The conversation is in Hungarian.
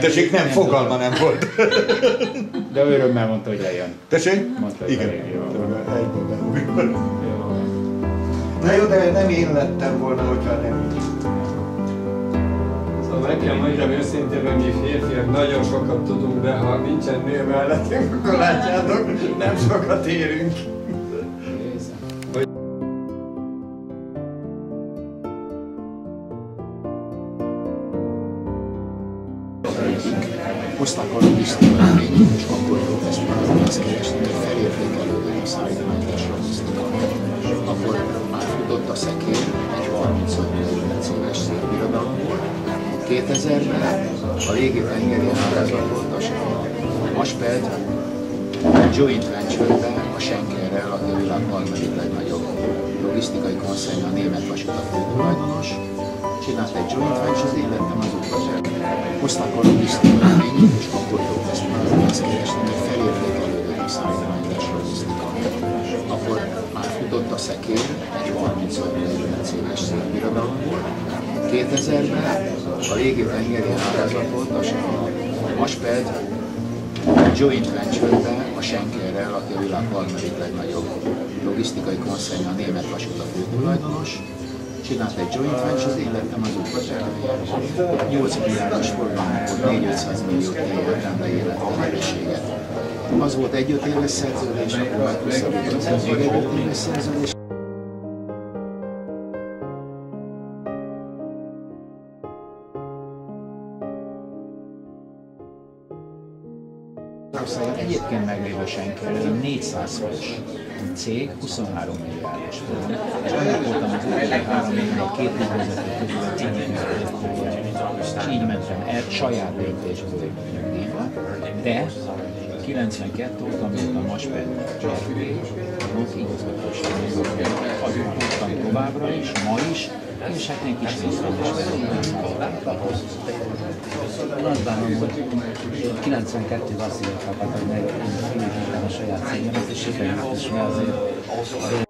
Tessék, nem, fogalma nem volt. De örömmel mondta, hogy eljön. Tessék? Mondta, hogy Igen. eljön. Na jó, de nem én lettem volna, hogyha nem így. Szóval meg kell mondjam őszintén, hogy mi férfiak nagyon sokat tudunk, de ha nincsen nő mellettünk, akkor látjátok, nem sokat érünk. Hozták a logisztikai és akkor volt ezt már azt keresni, hogy felértékelődött a szállítmányos logisztika. Akkor már a szekér, egy 35 éves szélbirodalomból. 2000-ben a légi tengeri ágazat volt a Asped joint venture-ben a Schenkerrel, a világ harmadik legnagyobb logisztikai konszern, a német főtulajdonos, csinált egy joint venture, én lettem az útvezető. Hozták a logisztikai és akkor ezt már azt keresni, hogy felértékelődött a szállítmányos logisztika. Akkor már futott a szekér, egy 35 éves szélbirodalomból. 2000-ben a légi tengeri ágazat volt a Asped joint venture-ben a Schenkerrel, aki a világ harmadik legnagyobb logisztikai konszern, a német vasutak főtulajdonos, csinált egy joint venture, én lettem az útvezetője. 8 milliárdos forgalmat volt, 400 millió évente életlehetőséget. Az volt egy 5 éves szerződés, akkor megköszönjük az egy 5 éves szerződés. Egyébként meglévő a 400 fős cég 23 milliárdos volt. És annak voltam az utolsó három évben két ügyvezető közül a és így mentem el saját döntésből nyugdíjba, de 92 óta, mióta Masped RP, volt igazgatóságban, azon tudtam továbbra is, ma is, és hát én kis. Nagybánom, hogy 92-ben azt írták, hogy meg kiépítem a saját cégemet, és sikerült is, mert azért